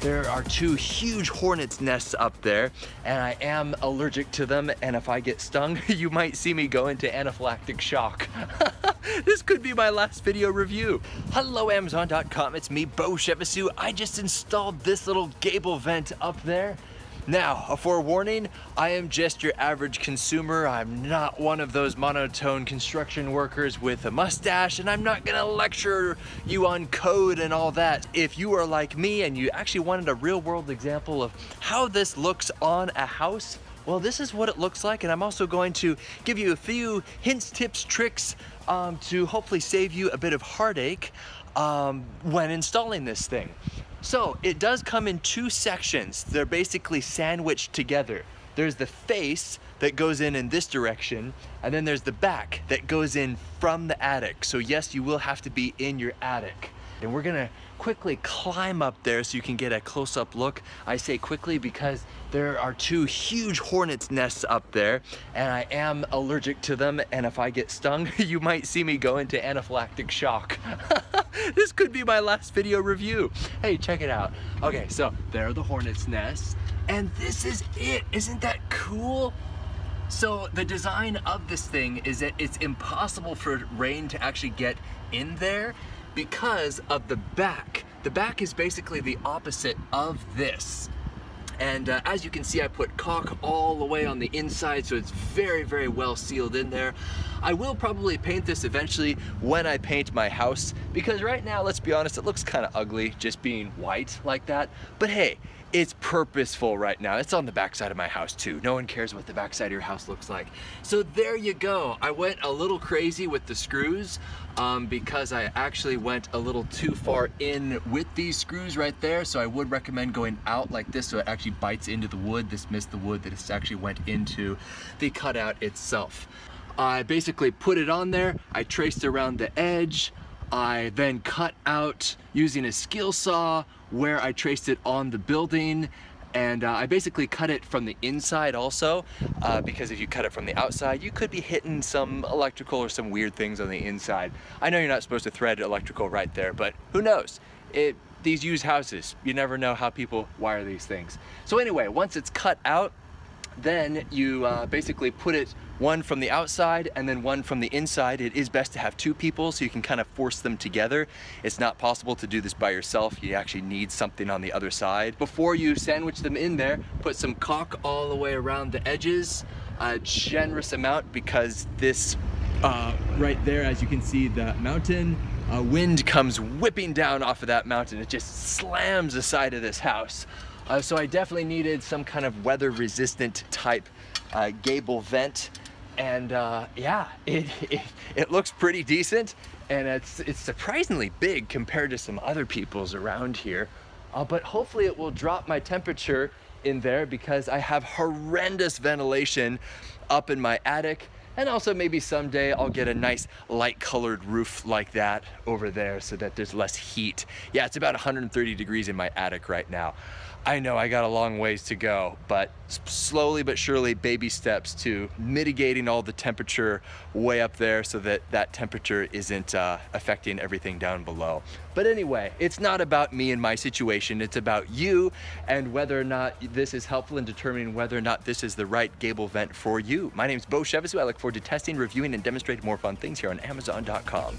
there are two huge hornet's nests up there and I am allergic to them and if I get stung, you might see me go into anaphylactic shock. this could be my last video review. Hello Amazon.com, it's me, Beau Chevassus. I just installed this little gable vent up there now, a forewarning, I am just your average consumer. I'm not one of those monotone construction workers with a mustache, and I'm not gonna lecture you on code and all that. If you are like me and you actually wanted a real world example of how this looks on a house, well, this is what it looks like, and I'm also going to give you a few hints, tips, tricks um, to hopefully save you a bit of heartache um, when installing this thing. So it does come in two sections. They're basically sandwiched together. There's the face that goes in in this direction, and then there's the back that goes in from the attic. So yes, you will have to be in your attic. And we're gonna quickly climb up there so you can get a close-up look. I say quickly because there are two huge hornet's nests up there and I am allergic to them and if I get stung, you might see me go into anaphylactic shock. this could be my last video review. Hey, check it out. Okay, so there are the hornet's nests and this is it. Isn't that cool? So the design of this thing is that it's impossible for rain to actually get in there because of the back. The back is basically the opposite of this. And uh, as you can see, I put caulk all the way on the inside, so it's very, very well sealed in there. I will probably paint this eventually when I paint my house, because right now, let's be honest, it looks kind of ugly just being white like that. But hey, it's purposeful right now. It's on the backside of my house too. No one cares what the backside of your house looks like. So there you go. I went a little crazy with the screws um, because I actually went a little too far in with these screws right there. So I would recommend going out like this so it actually bites into the wood. This missed the wood that it actually went into the cutout itself. I basically put it on there. I traced around the edge. I then cut out using a skill saw where I traced it on the building and uh, I basically cut it from the inside also uh, because if you cut it from the outside you could be hitting some electrical or some weird things on the inside. I know you're not supposed to thread electrical right there but who knows it these used houses you never know how people wire these things. So anyway once it's cut out then you uh, basically put it one from the outside and then one from the inside. It is best to have two people so you can kind of force them together. It's not possible to do this by yourself. You actually need something on the other side. Before you sandwich them in there, put some caulk all the way around the edges, a generous amount because this uh, right there, as you can see, the mountain, uh, wind comes whipping down off of that mountain. It just slams the side of this house. Uh, so I definitely needed some kind of weather resistant type uh, gable vent. And uh, yeah, it, it, it, looks pretty decent and it's, it's surprisingly big compared to some other people's around here. Uh, but hopefully it will drop my temperature in there because I have horrendous ventilation up in my attic and also maybe someday I'll get a nice light colored roof like that over there so that there's less heat. Yeah, it's about 130 degrees in my attic right now. I know I got a long ways to go, but slowly but surely baby steps to mitigating all the temperature way up there so that that temperature isn't uh, affecting everything down below. But anyway, it's not about me and my situation, it's about you and whether or not this is helpful in determining whether or not this is the right gable vent for you. My name is Beau Chevassus. I look forward to testing, reviewing, and demonstrating more fun things here on Amazon.com.